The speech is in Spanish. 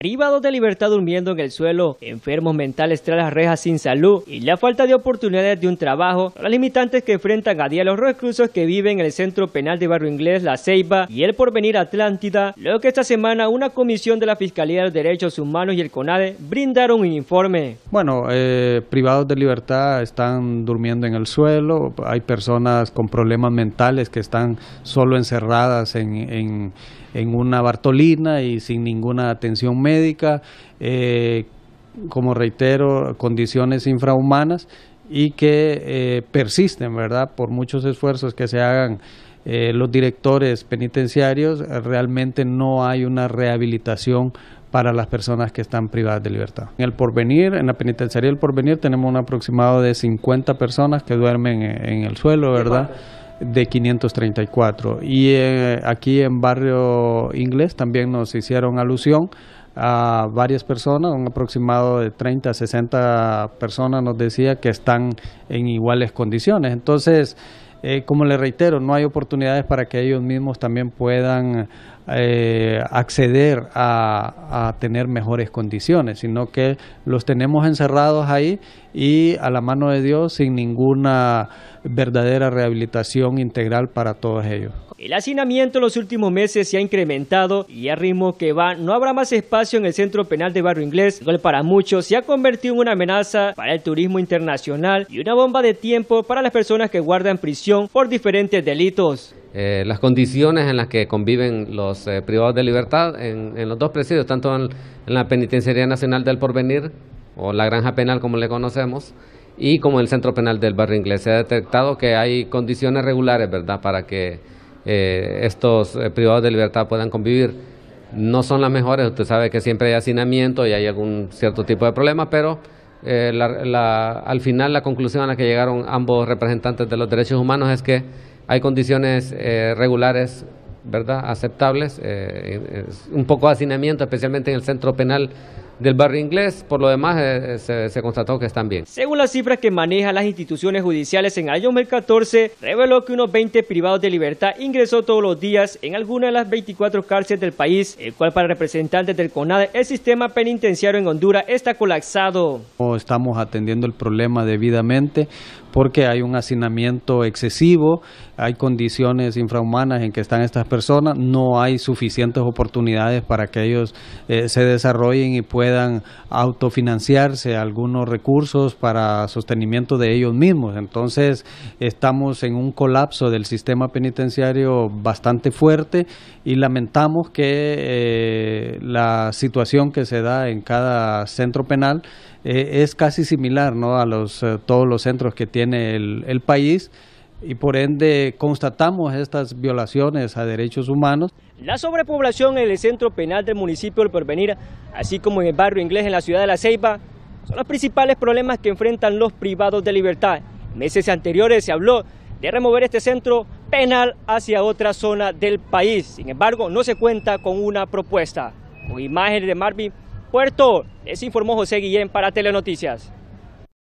Privados de libertad durmiendo en el suelo, enfermos mentales tras las rejas sin salud y la falta de oportunidades de un trabajo, las limitantes que enfrentan a día los reclusos que viven en el centro penal de Barrio Inglés, La Ceiba y el Porvenir Atlántida, luego que esta semana una comisión de la Fiscalía de los Derechos Humanos y el CONADE brindaron un informe. Bueno, eh, privados de libertad están durmiendo en el suelo, hay personas con problemas mentales que están solo encerradas en, en, en una Bartolina y sin ninguna atención médica médica, eh, como reitero, condiciones infrahumanas y que eh, persisten, ¿verdad? Por muchos esfuerzos que se hagan eh, los directores penitenciarios, realmente no hay una rehabilitación para las personas que están privadas de libertad. En el porvenir, en la penitenciaría del porvenir, tenemos un aproximado de 50 personas que duermen en, el suelo, ¿verdad? de 534. Y aquí en Barrio Inglés también nos hicieron alusión a varias personas, un aproximado de 30 a 60 personas nos decía que están en iguales condiciones. Entonces, eh, como le reitero, no hay oportunidades para que ellos mismos también puedan eh, acceder a, a, tener mejores condiciones, sino que los tenemos encerrados ahí y a la mano de Dios sin ninguna verdadera rehabilitación integral para todos ellos. El hacinamiento en los últimos meses se ha incrementado y a ritmo que va no habrá más espacio en el centro penal de Barrio Inglés, lo para muchos se ha convertido en una amenaza para el turismo internacional y una bomba de tiempo para las personas que guardan prisión por diferentes delitos. Eh, las condiciones en las que conviven los eh, privados de libertad en, los dos presidios, tanto en, la Penitenciaría Nacional del Porvenir o la Granja Penal como le conocemos, y como el Centro Penal del Barrio Inglés. Se ha detectado que hay condiciones regulares, ¿verdad?, para que eh, estos privados de libertad puedan convivir. No son las mejores, usted sabe que siempre hay hacinamiento y hay algún cierto tipo de problema, pero eh, al final la conclusión a la que llegaron ambos representantes de los derechos humanos es que hay condiciones regulares, ¿verdad?, aceptables, un poco de hacinamiento, especialmente en el centro penal del barrio inglés, por lo demás eh, se, se, constató que están bien. Según las cifras que manejan las instituciones judiciales en el año 2014, reveló que unos 20 privados de libertad ingresó todos los días en alguna de las 24 cárceles del país, el cual para representantes del CONADE, el sistema penitenciario en Honduras está colapsado. Estamos atendiendo el problema debidamente porque hay un hacinamiento excesivo, hay condiciones infrahumanas en que están estas personas, no hay suficientes oportunidades para que ellos eh, se desarrollen y puedan autofinanciarse algunos recursos para sostenimiento de ellos mismos. Entonces estamos en un colapso del sistema penitenciario bastante fuerte y lamentamos que eh, la situación que se da en cada centro penal eh, es casi similar ¿no? a los, todos los centros que tiene el, país y por ende constatamos estas violaciones a derechos humanos. La sobrepoblación en el centro penal del municipio del Porvenir, así como en el barrio inglés en la ciudad de La Ceiba, son los principales problemas que enfrentan los privados de libertad. Meses anteriores se habló de remover este centro penal hacia otra zona del país. Sin embargo, no se cuenta con una propuesta. Con imágenes de Marvin Puerto, les informó José Guillén para Telenoticias.